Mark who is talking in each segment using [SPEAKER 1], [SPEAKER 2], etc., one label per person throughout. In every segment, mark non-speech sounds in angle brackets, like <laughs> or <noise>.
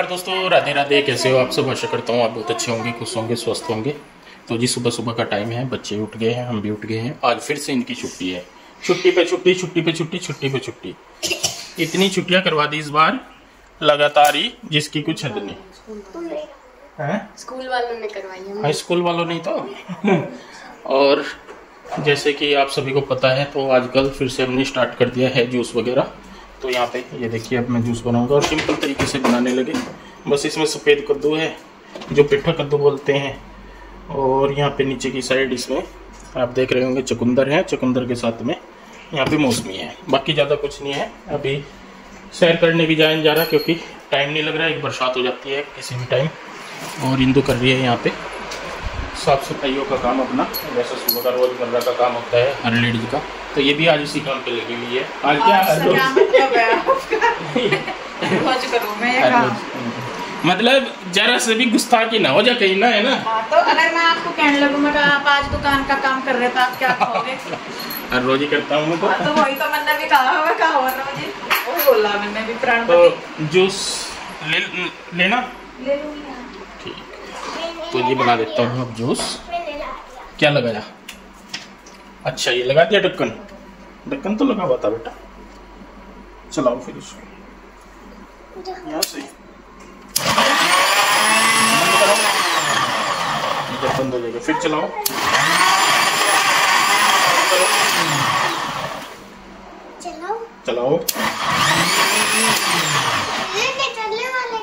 [SPEAKER 1] नमस्कार दोस्तों राधे राधे कैसे हो आप सब? आशा करता हूँ आप बहुत अच्छे होंगे खुश होंगे स्वस्थ होंगे। तो जी सुबह सुबह का टाइम है बच्चे उठ गए हैं हम भी उठ गए हैं। आज फिर से इनकी छुट्टी है। छुट्टी पे छुट्टी छुट्टी पे छुट्टी छुट्टी पे छुट्टी। इतनी छुट्टियाँ करवा दी इस बार लगातार ही जिसकी कुछ हद नहीं। है?
[SPEAKER 2] स्कूल वालों ने करवाई है।
[SPEAKER 1] स्कूल वालों नहीं तो। और जैसे कि आप सभी को पता है तो आजकल फिर से हमने स्टार्ट कर दिया है जूस वगैरह। तो यहाँ पे ये देखिए, अब मैं जूस बनाऊँगा और सिंपल तरीके से बनाने लगे। बस इसमें सफ़ेद कद्दू है, जो पिट्ठा कद्दू बोलते हैं, और यहाँ पे नीचे की साइड इसमें आप देख रहे होंगे चकुंदर है। चकुंदर के साथ में यहाँ पे मौसमी है। बाकी ज़्यादा कुछ नहीं है। अभी सैर करने भी जाए जा रहा, क्योंकि टाइम नहीं लग रहा है एक बरसात हो जाती है किसी भी टाइम। और इंदू कर रही है यहाँ पे साफ़ सफाइयों का काम अपना। वैसे सुबह का रोज़मर्रा का काम होता है, हर लेडीज़ का। तो ये भी आज इसी काम पे लगी हुई है। आज क्या हर <laughs> रोज मतलब जरा से भी गुस्ताखी ना हो जाए कहीं ना है ना?
[SPEAKER 3] हाँ, तो अगर मैं आपको कहने लगूं मैं आप आज दुकान का काम कर रहे थे आप क्या कहोगे? <laughs>
[SPEAKER 1] हर रोज ही करता हूँ मैं
[SPEAKER 3] हाँ,
[SPEAKER 1] तो
[SPEAKER 3] तो वही तो मैंने भी कहा मैं कहा हो ना मुझे वही बोला मैंने भी प्राण
[SPEAKER 1] तो जूस ले लेना?
[SPEAKER 3] ले लूँगी हाँ।
[SPEAKER 1] ठीक। तो ये बना देता हूँ अब जूस। क्या लगाया? अच्छा ये लगा दिया ढक्कन। ढक्कन तो लगा हुआ था बेटा। चलाओ फिर इसको यहाँ से। बंद हो जाएगा। फिर चलाओ। चलाओ।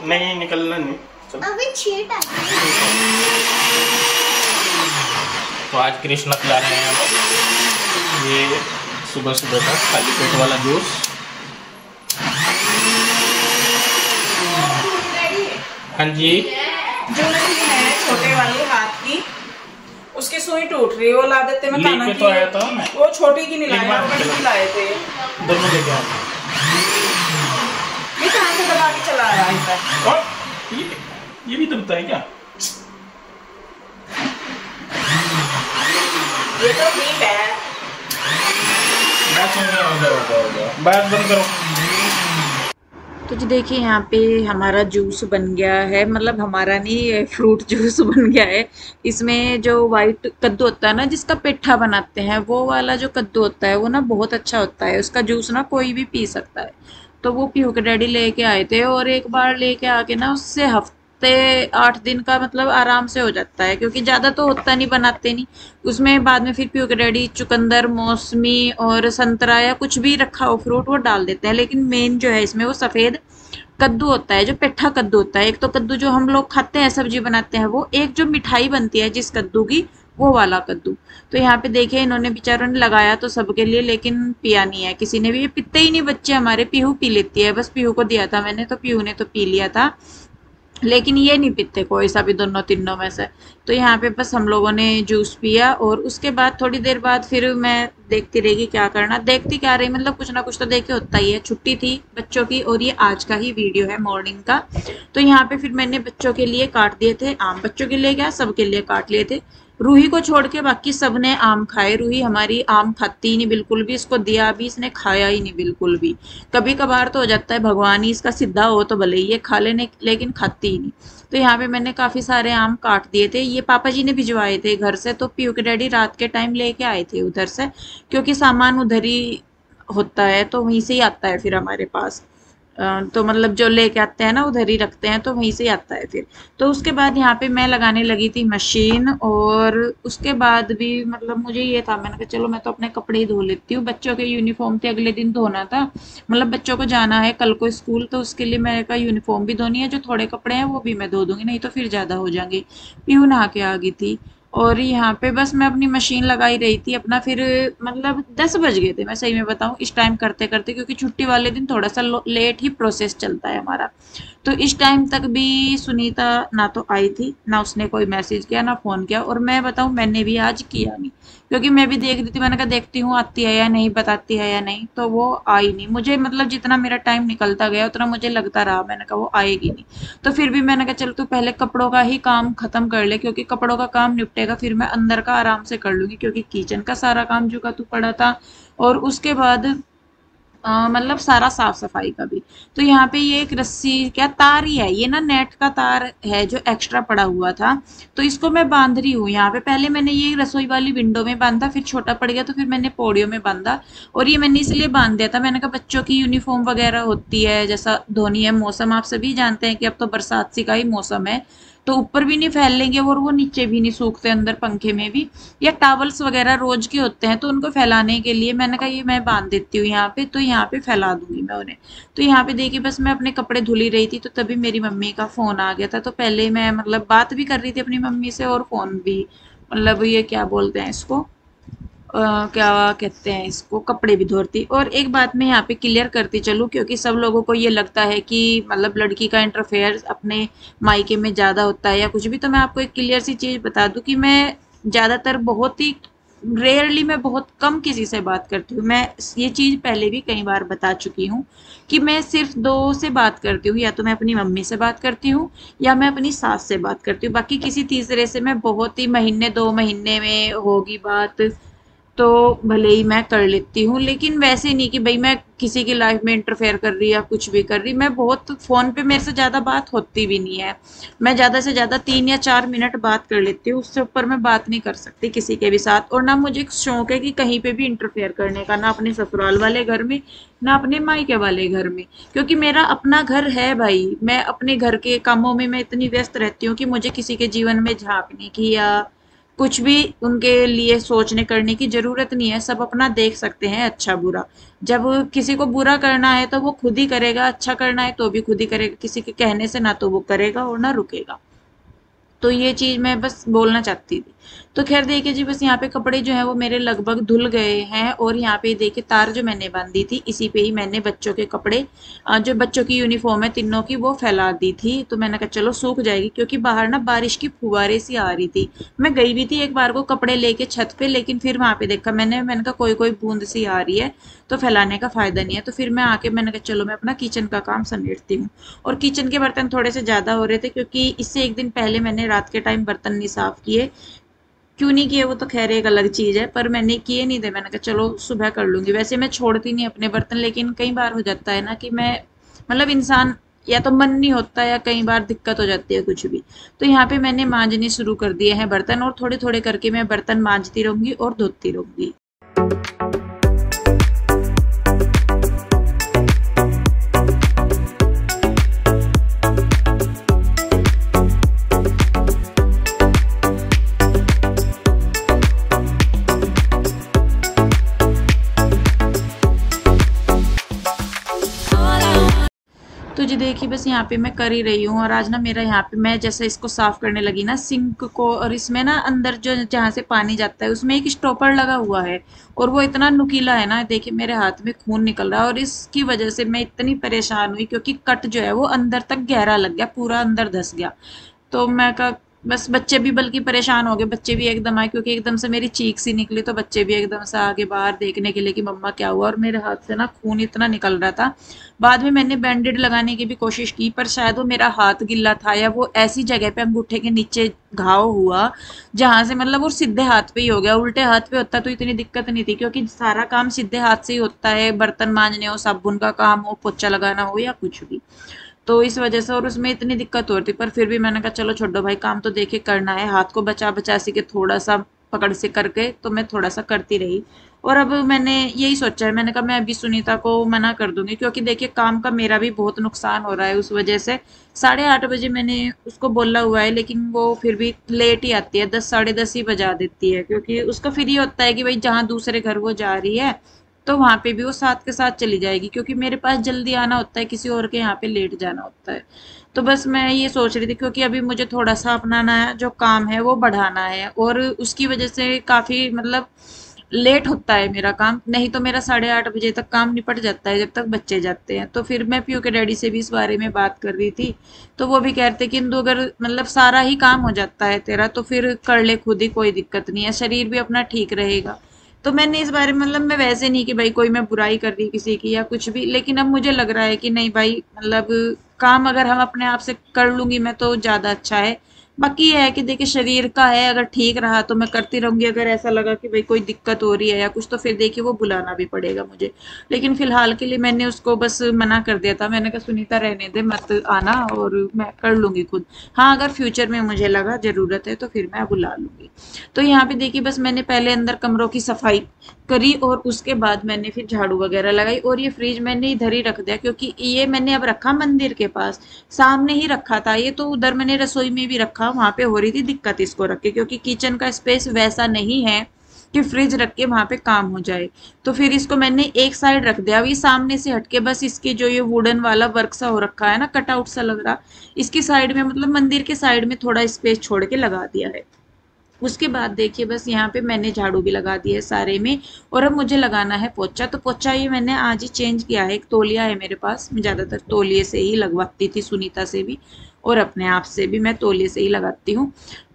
[SPEAKER 1] नहीं निकलना नहीं। चलो।
[SPEAKER 2] अभी छीट आ
[SPEAKER 1] तो आज कृष्णा पिला रहे हैं। ये सुबह सुबह का खाली पेट वाला जूस। हाँ जी।
[SPEAKER 3] जो है छोटे वाली हाथ की उसकी सुई टूट रही है वो ला देते मैं खाना
[SPEAKER 1] तो आया था मैं।
[SPEAKER 3] वो छोटी की नहीं लाया बड़ी की लाए थे।
[SPEAKER 1] दोनों लेके आओ
[SPEAKER 3] ये कहाँ से दबा के चला रहा है
[SPEAKER 1] ये ये भी दबता है क्या?
[SPEAKER 3] ये तो ठीक है।
[SPEAKER 1] बस बंद करो।
[SPEAKER 3] तो जी देखिए यहाँ पे हमारा जूस बन गया है। मतलब हमारा नहीं फ्रूट जूस बन गया है। इसमें जो वाइट कद्दू होता है ना जिसका पेठा बनाते हैं वो वाला जो कद्दू होता है वो ना बहुत अच्छा होता है। उसका जूस ना कोई भी पी सकता है। तो वो पीहू के डैडी लेके आए थे और एक बार लेके आके ना उससे हफ़्ते आठ दिन का मतलब आराम से हो जाता है, क्योंकि ज़्यादा तो होता नहीं, बनाते नहीं। उसमें बाद में फिर डैडी चुकंदर, मौसमी और संतरा या कुछ भी रखा हो, फ्रूट, वो डाल देते हैं। लेकिन मेन जो है इसमें वो सफ़ेद कद्दू होता है, जो पेठा कद्दू होता है। एक तो कद्दू जो हम लोग खाते हैं, सब्ज़ी बनाते हैं, वो एक जो मिठाई बनती है जिस कद्दू की, वो वाला कद्दू। तो यहाँ पे देखिए, इन्होंने बेचारों ने लगाया तो सबके लिए, लेकिन पिया नहीं है। किसी ने भी ये पीते ही नहीं बच्चे हमारे, पीहू पी लेती है। बस पीहू को दिया था मैंने तो पीहू ने तो पी लिया था। लेकिन ये नहीं पीते कोई सा भी दोनों तीनों में से। तो यहाँ पे बस हम लोगों ने जूस पिया और उसके बाद थोड़ी देर बाद फिर मैं देखती रहेगी क्या करना। देखती क्या रही? मतलब कुछ ना कुछ तो देखे होता ही है। छुट्टी थी बच्चों की और ये आज का ही वीडियो है मॉर्निंग का। तो यहाँ पे फिर मैंने बच्चों के लिए काट दिए थे। आम बच्चों के लिए क्या? सबके लिए काट लिए थे। रूही को छोड़ के बाकी सबने आम खाए। रूही, हमारी आम खाती ही नहीं, बिल्कुल भी। इसको दिया भी, इसने खाया ही नहीं, बिल्कुल भी। कभी कभार तो हो जाता है, भगवान ही इसका सीधा हो तो भले ही ये खा लेने, लेकिन खाती ही नहीं। तो यहाँ पे मैंने काफ़ी सारे आम काट दिए थे। ये पापा जी ने भिजवाए थे घर से तो पीयू के डैडी रात के टाइम लेके आए थे उधर से, क्योंकि सामान उधर ही होता है तो वहीं से ही आता है फिर हमारे पास। तो मतलब जो लेके आते हैं ना, उधर ही रखते हैं तो वहीं से आता है फिर। तो उसके बाद यहाँ पे मैं लगाने लगी थी मशीन और उसके बाद भी मतलब मुझे ये था, मैंने कहा चलो मैं तो अपने कपड़े ही धो लेती हूँ। बच्चों के यूनिफॉर्म थे, अगले दिन धोना था। मतलब बच्चों को जाना है कल को स्कूल तो उसके लिए मेरे का यूनिफॉर्म भी धोनी है, जो थोड़े कपड़े हैं वो भी मैं धो दूँगी, नहीं तो फिर ज़्यादा हो जाएँगे। पीहू नहा के आ गई थी। और यहाँ पे बस मैं अपनी मशीन लगाई रही थी, अपना फिर मतलब दस बज गए थे, मैं सही में बताऊँ, इस टाइम करते करते क्योंकि छुट्टी वाले दिन थोड़ा सा लेट ही प्रोसेस चलता है हमारा। तो इस टाइम तक भी सुनीता ना तो आई थी, ना उसने कोई मैसेज किया, ना फ़ोन किया, और मैं बताऊँ, मैंने भी आज किया नहीं। क्योंकि मैं भी देख रही थी, मैंने कहा देखती हूँ, आती है या नहीं, बताती है या नहीं तो वो आई नहीं। मुझे मतलब जितना मेरा टाइम निकलता गया, उतना मुझे लगता रहा, मैंने कहा वो आएगी नहीं। तो फिर भी मैंने कहा, चल तू पहले कपड़ों का ही काम खत्म कर ले, क्योंकि कपड़ों का काम निपटेगा फिर मैं अंदर का आराम से कर लूँगी, क्योंकि किचन का सारा काम जो का तू पड़ा था, और उसके बाद मतलब सारा साफ़ सफ़ाई का भी। तो यहाँ पे ये एक रस्सी, क्या तार ही है, ये ना नेट का तार है जो एक्स्ट्रा पड़ा हुआ था तो इसको मैं बाँध रही हूँ यहाँ पे। पहले मैंने ये रसोई वाली विंडो में बांधा, फिर छोटा पड़ गया तो फिर मैंने पौड़ियों में बांधा, और ये मैंने इसलिए बाँध दिया था। मैंने कहा, बच्चों की यूनिफॉर्म वगैरह होती है, जैसा धोनी है, मौसम, आप सभी जानते हैं कि अब तो बरसात सी का ही मौसम है तो ऊपर भी नहीं फैलेंगे और वो नीचे भी नहीं सूखते अंदर पंखे में भी। या टावल्स वगैरह रोज के होते हैं तो उनको फैलाने के लिए मैंने कहा, ये मैं बाँध देती हूँ यहाँ पे तो यहाँ पे फैला दूँगी मैं उन्हें। तो यहाँ पे देखिए, बस मैं अपने कपड़े धुली रही थी तो तभी मेरी मम्मी का फ़ोन आ गया था। तो पहले मैं मतलब बात भी कर रही थी अपनी मम्मी से और फ़ोन भी मतलब ये क्या बोलते हैं इसको? क्या कहते हैं, इसको कपड़े भी धोती। और एक बात मैं यहाँ पे क्लियर करती चलूँ, क्योंकि सब लोगों को ये लगता है कि मतलब लड़की का इंटरफेयर अपने मायके में ज़्यादा होता है या कुछ भी। तो मैं आपको एक क्लियर सी चीज़ बता दूँ कि मैं ज़्यादातर बहुत ही रेयरली मैं बहुत कम किसी से बात करती हूँ। मैं ये चीज़ पहले भी कई बार बता चुकी हूँ कि मैं सिर्फ़ दो से बात करती हूँ, या तो मैं अपनी मम्मी से बात करती हूँ, या मैं अपनी सास से बात करती हूँ। बाकी किसी तीसरे से मैं बहुत ही महीने, दो महीने में होगी बात तो भले ही मैं कर लेती हूँ, लेकिन वैसे नहीं कि भाई मैं किसी की लाइफ में इंटरफेयर कर रही या कुछ भी कर रही। मैं बहुत फ़ोन पे मेरे से ज़्यादा बात होती भी नहीं है। मैं ज़्यादा से ज़्यादा तीन या चार मिनट बात कर लेती हूँ, उससे ऊपर मैं बात नहीं कर सकती किसी के भी साथ। और ना मुझे शौक है कि कहीं पे भी इंटरफेयर करने का, ना अपने ससुराल वाले घर में, ना अपने मायके वाले घर में। क्योंकि मेरा अपना घर है भाई। मैं अपने घर के कामों में मैं इतनी व्यस्त रहती हूँ कि मुझे किसी के जीवन में झाँकने की या कुछ भी उनके लिए सोचने, करने की ज़रूरत नहीं है, सब अपना देख सकते हैं अच्छा बुरा। जब किसी को बुरा करना है तो वो खुद ही करेगा अच्छा करना है तो भी खुद ही करेगा, किसी के कहने से ना तो वो करेगा और ना रुकेगा। तो ये चीज़ मैं बस बोलना चाहती थी। तो खैर देखिए जी, बस यहाँ पे कपड़े जो है वो मेरे लगभग धुल गए हैं और यहाँ पे देखिए तार जो मैंने बांधी थी, इसी पे ही मैंने बच्चों के कपड़े जो बच्चों की यूनिफॉर्म है तीनों की वो फैला दी थी। तो मैंने कहा चलो सूख जाएगी क्योंकि बाहर ना बारिश की फुवारे सी आ रही थी। मैं गई भी थी एक बार को कपड़े लेके छत पे, लेकिन फिर वहाँ पे देखा मैंने मैंने कहा कोई कोई बूंद सी आ रही है तो फैलाने का फ़ायदा नहीं है। तो फिर मैं आके मैंने कहा चलो मैं अपना किचन का काम समेटती हूँ। और किचन के बर्तन थोड़े से ज़्यादा हो रहे थे क्योंकि इससे एक दिन पहले मैंने रात के टाइम बर्तन नहीं साफ़ किए। क्यों नहीं किए वो तो खैर एक अलग चीज़ है, पर मैंने किए नहीं थे। मैंने कहा, चलो, सुबह कर लूँगी। वैसे मैं छोड़ती नहीं अपने बर्तन, लेकिन कई बार हो जाता है ना कि मैं मतलब इंसान या तो मन नहीं होता या कई बार दिक्कत हो जाती है कुछ भी। तो यहाँ पे मैंने मांजने शुरू कर दिए हैं बर्तन और थोड़े थोड़े करके मैं बर्तन मांजती रहूँगी और धोती रहूँगी। देखिए बस यहाँ पे मैं कर ही रही हूँ और आज ना मेरा यहाँ पे मैं जैसे इसको साफ़ करने लगी ना सिंक को और इसमें ना अंदर जो जहाँ से पानी जाता है उसमें एक स्टॉपर लगा हुआ है और वो इतना नुकीला है ना, देखिए मेरे हाथ में खून निकल रहा है और इसकी वजह से मैं इतनी परेशान हुई क्योंकि कट जो है वो अंदर तक गहरा लग गया, पूरा अंदर धस गया। तो मैं कहा बस बच्चे भी बल्कि परेशान हो गए, बच्चे भी एकदम आए, क्योंकि एकदम से मेरी चीख सी निकली तो बच्चे भी एकदम से आगे बाहर देखने के लिए कि मम्मा क्या हुआ और मेरे हाथ से ना खून इतना निकल रहा था। बाद में मैंने बैंडेड लगाने की भी कोशिश की, पर शायद वो मेरा हाथ गिल्ला था या वो ऐसी जगह पे अंगूठे के नीचे घाव हुआ, जहाँ से मतलब वो सीधे हाथ पे ही हो गया। उल्टे हाथ पे होता तो इतनी दिक्कत नहीं थी, क्योंकि सारा काम सीधे हाथ से ही होता है, बर्तन मांजने हो, साबुन का काम हो पोचा लगाना हो या कुछ भी। तो इस वजह से और उसमें इतनी दिक्कत हो रही थी, पर फिर भी मैंने कहा, चलो छोड़ो भाई, काम तो देखे करना है, हाथ को बचा बचा सी के थोड़ा सा पकड़ से करके तो मैं थोड़ा सा करती रही। और अब मैंने यही सोचा है, मैंने कहा, मैं अभी सुनीता को मना कर दूँगी, क्योंकि देखिए, काम का मेरा भी बहुत नुकसान हो रहा है उस वजह से। साढ़े आठ बजे मैंने उसको बोला हुआ है, लेकिन वो फिर भी लेट ही आती है, दस, साढ़े दस ही बजा देती है, क्योंकि उसका फिर ये होता है कि भाई जहाँ दूसरे घर वो जा रही है तो वहाँ पे भी वो साथ के साथ चली जाएगी, क्योंकि मेरे पास जल्दी आना होता है, किसी और के यहाँ पे लेट जाना होता है। तो बस मैं ये सोच रही थी, क्योंकि अभी मुझे थोड़ा सा अपना नया जो काम है वो बढ़ाना है, और उसकी वजह से काफ़ी मतलब लेट होता है मेरा काम, नहीं तो मेरा साढ़े आठ बजे तक काम निपट जाता है जब तक बच्चे जाते हैं। तो फिर मैं पीयू के डैडी से भी इस बारे में बात कर रही थी तो वो भी कहते कि इंदु, अगर मतलब सारा ही काम हो जाता है तेरा तो फिर कर ले खुद ही, कोई दिक्कत नहीं है, शरीर भी अपना ठीक रहेगा। तो मैंने इस बारे में मतलब मैं वैसे नहीं कि भाई कोई मैं बुराई कर रही किसी की या कुछ भी, लेकिन अब मुझे लग रहा है कि नहीं भाई मतलब काम अगर हम अपने आप से कर लूँगी, मैं तो ज़्यादा अच्छा है। बाकी ये है कि देखिए, शरीर का है, अगर ठीक रहा तो मैं करती रहूँगी। अगर ऐसा लगा कि भाई कोई दिक्कत हो रही है या कुछ तो फिर देखिए वो बुलाना भी पड़ेगा मुझे। लेकिन फ़िलहाल के लिए मैंने उसको बस मना कर दिया था। मैंने कहा, सुनीता, रहने दे, मत आना और मैं कर लूँगी खुद। हाँ अगर फ्यूचर में मुझे लगा ज़रूरत है तो फिर मैं बुला लूँगी। तो यहाँ पे देखिए, बस मैंने पहले अंदर कमरों की सफ़ाई करी और उसके बाद मैंने फिर झाड़ू वगैरह लगाई और ये फ्रिज मैंने इधर ही रख दिया क्योंकि ये मैंने अब रखा मंदिर के पास। सामने ही रखा था। ये तो उधर मैंने रसोई में भी रखा वहाँ पे हो रही थी दिक्कत इसको रख के, क्योंकि किचन का स्पेस वैसा नहीं है कि फ्रिज रख के वहाँ पे काम हो जाए। तो फिर इसको मैंने एक साइड रख दिया। अभी सामने से हटके बस इसकी जो ये वुडन वाला वर्क सा हो रखा है ना कटआउट सा लग रहा, इसकी साइड में मतलब मंदिर के साइड में थोड़ा स्पेस छोड़ के लगा दिया है। उसके बाद देखिए बस यहाँ पे मैंने झाड़ू भी लगा दिया है सारे में, और अब मुझे लगाना है पोचा तो पोचा ये मैंने आज ही चेंज किया है। एक तोलिया है मेरे पास, मैं ज़्यादातर तोलिए से ही लगवाती थी, सुनीता से भी। और अपने आप से भी मैं तोले से ही लगाती हूँ।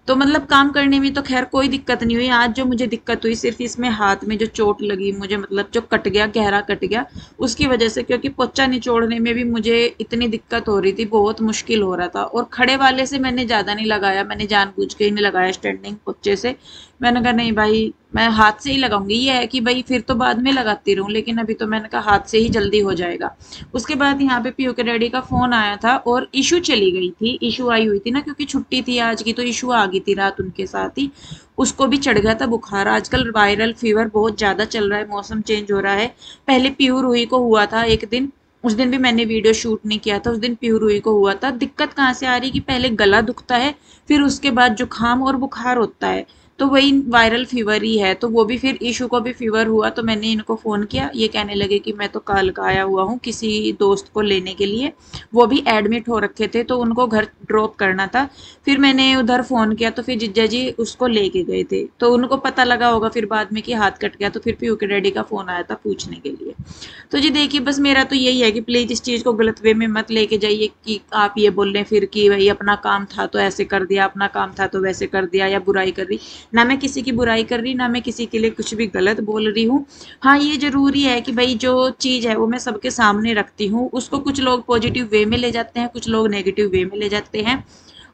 [SPEAKER 3] तो मतलब काम करने में तो खैर कोई दिक्कत नहीं हुई। आज जो मुझे दिक्कत हुई सिर्फ़ इसमें हाथ में जो चोट लगी, मुझे मतलब जो कट गया, गहरा कट गया, उसकी वजह से क्योंकि पोचा निचोड़ने में भी मुझे इतनी दिक्कत हो रही थी, बहुत मुश्किल हो रहा था। और खड़े वाले से मैंने ज़्यादा नहीं लगाया, मैंने जानबूझ के ही नहीं लगाया स्टैंडिंग पोचे से। मैंने कहा, नहीं भाई मैं हाथ से ही लगाऊँगी। ये है कि भाई फिर तो बाद में लगाती रहूँ, लेकिन अभी तो मैंने कहा हाथ से ही जल्दी हो जाएगा। उसके बाद यहाँ पे पीयू के डैडी का फ़ोन आया था और इशू चली गई थी। इशू आई हुई थी ना, क्योंकि छुट्टी थी आज की तो इशू आ गई थी रात उनके साथ ही। उसको भी चढ़ गया था बुखार। आजकल वायरल फीवर बहुत ज़्यादा चल रहा है, मौसम चेंज हो रहा है। पहले पीयू रूही को हुआ था एक दिन। उस दिन भी मैंने वीडियो शूट नहीं किया था, उस दिन प्यू रूही को हुआ था। दिक्कत कहाँ से आ रही कि पहले गला दुखता है, फिर उसके बाद जुकाम और बुखार होता है। तो वही वायरल फीवर ही है तो वो भी फिर इशू को भी फीवर हुआ तो मैंने इनको फ़ोन किया। ये कहने लगे कि मैं तो कल का आया हुआ हूँ किसी दोस्त को लेने के लिए। वो भी एडमिट हो रखे थे तो उनको घर ड्रॉप करना था। फिर मैंने उधर फ़ोन किया तो फिर जिज्जा जी उसको लेके गए थे। तो उनको पता लगा होगा फिर बाद में कि हाथ कट गया तो फिर पी के डैडी का फ़ोन आया था पूछने के लिए। तो जी देखिए, बस मेरा तो यही है कि प्लीज़ इस चीज़ को गलत वे में मत लेके जाइए कि आप ये बोल रहे फिर कि भाई अपना काम था तो ऐसे कर दिया, अपना काम था तो वैसे कर दिया या बुराई कर दी। ना मैं किसी की बुराई कर रही, ना मैं किसी के लिए कुछ भी गलत बोल रही हूँ। हाँ ये ज़रूरी है कि भाई जो चीज़ है वो मैं सबके सामने रखती हूँ। उसको कुछ लोग पॉजिटिव वे में ले जाते हैं, कुछ लोग नेगेटिव वे में ले जाते हैं।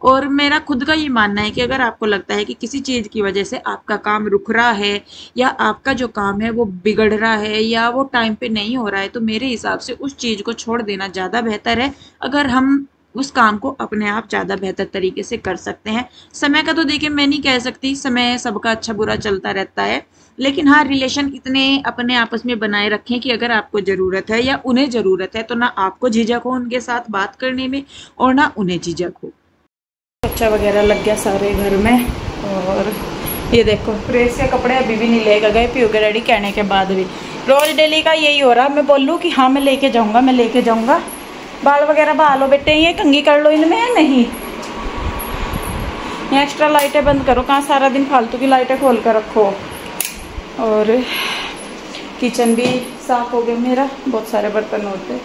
[SPEAKER 3] और मेरा खुद का ये मानना है कि अगर आपको लगता है कि किसी चीज़ की वजह से आपका काम रुक रहा है या आपका जो काम है वो बिगड़ रहा है या वो टाइम पे नहीं हो रहा है तो मेरे हिसाब से उस चीज़ को छोड़ देना ज़्यादा बेहतर है। अगर हम उस काम को अपने आप ज़्यादा बेहतर तरीके से कर सकते हैं। समय का तो देखिए मैं नहीं कह सकती, समय सबका अच्छा बुरा चलता रहता है। लेकिन हाँ रिलेशन इतने अपने आपस में बनाए रखें कि अगर आपको ज़रूरत है या उन्हें ज़रूरत है तो ना आपको झिझक हो उनके साथ बात करने में और ना उन्हें झिझक हो। अच्छा वगैरह लग गया सारे घर में और ये देखो प्रेस के कपड़े अभी भी नहीं लेकर गए पी के डैडी कहने के बाद भी। रोज डेली का यही हो रहा, मैं बोलूँ कि हाँ मैं लेके जाऊँगा, मैं लेके जाऊँगा। बाल वगैरह बहा लो बेटे, ये कंगी कर लो इनमें या नहीं? ये एक्स्ट्रा लाइटें बंद करो, कहाँ सारा दिन फालतू की लाइटें खोल कर रखो? और किचन भी साफ़ हो गया मेरा, बहुत सारे बर्तन होते।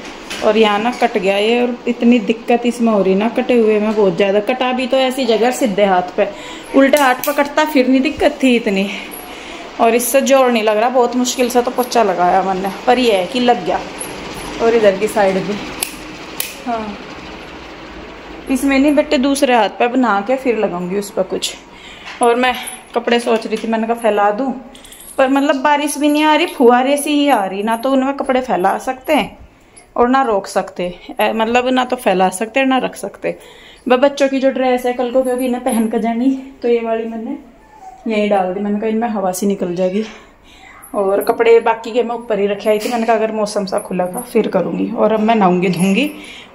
[SPEAKER 3] और यहाँ ना कट गया ये, और इतनी दिक्कत इसमें हो रही ना, कटे हुए में बहुत ज़्यादा। कटा भी तो ऐसी जगह सीधे हाथ पे। उल्टे हाथ पर कटता, फिर नहीं दिक्कत थी इतनी। और इससे ज़ोर नहीं लग रहा, बहुत मुश्किल से तो पोचा लगाया मैंने, पर ये है कि लग गया। और इधर की साइड भी। हाँ। इसमें नहीं, बेटे दूसरे हाथ पे बना के फिर लगाऊँगी उस पर कुछ। और मैं कपड़े सोच रही थी, मैंने कहा फैला दूँ। पर मतलब बारिश भी नहीं आ रही, फुहारे सी ही आ रही, ना तो उनमें कपड़े फैला सकते हैं और ना रोक सकते। मतलब ना तो फैला सकते ना रख सकते। वह बच्चों की जो ड्रेस है, कल को क्योंकि इन्हें पहन कर जानी तो ये वाली मैंने यहीं डाल दी। मैंने कहा इनमें हवा सी निकल जाएगी। और कपड़े बाकी के मैं ऊपर ही रखे आई थी। मैंने कहा, अगर मौसम सा खुला था, फिर करूँगी। और अब मैं नहाऊँगी धोंगी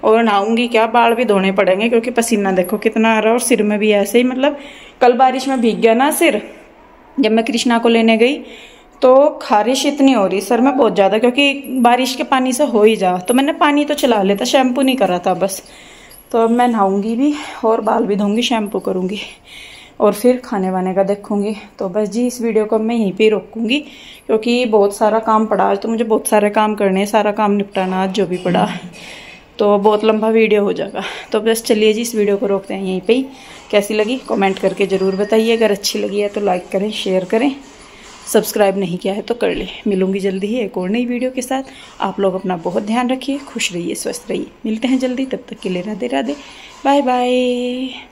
[SPEAKER 3] और नहाऊँगी क्या, बाल भी धोने पड़ेंगे, क्योंकि पसीना देखो कितना आ रहा है। और सिर में भी ऐसे ही मतलब कल बारिश में भीग गया ना सिर, जब मैं कृष्णा को लेने गई तो खारिश इतनी हो रही, सर में बहुत ज़्यादा, क्योंकि बारिश के पानी से हो ही जा। तो मैंने पानी तो चला लेता शैम्पू नहीं करा था बस। तो अब मैं नहाऊँगी भी और बाल भी धोंगी शैम्पू करूँगी। और फिर खाने वाने का देखूँगी। तो बस जी, इस वीडियो को मैं यहीं पे रोकूँगी, क्योंकि बहुत सारा काम पड़ा आज तो मुझे बहुत सारे काम करने हैं, सारा काम निपटाना आज जो भी पड़ा। तो बहुत लंबा वीडियो हो जाएगा। तो बस चलिए जी, इस वीडियो को रोकते हैं यहीं पे ही। कैसी लगी? कमेंट करके ज़रूर बताइए। अगर अच्छी लगी है तो लाइक करें, शेयर करें। सब्सक्राइब नहीं किया है तो कर ले। मिलूँगी जल्दी ही एक और नई वीडियो के साथ। आप लोग अपना बहुत ध्यान रखिए, खुश रहिए, स्वस्थ रहिए। मिलते हैं जल्दी, तब तक के लिए राधे राधे। Bye bye.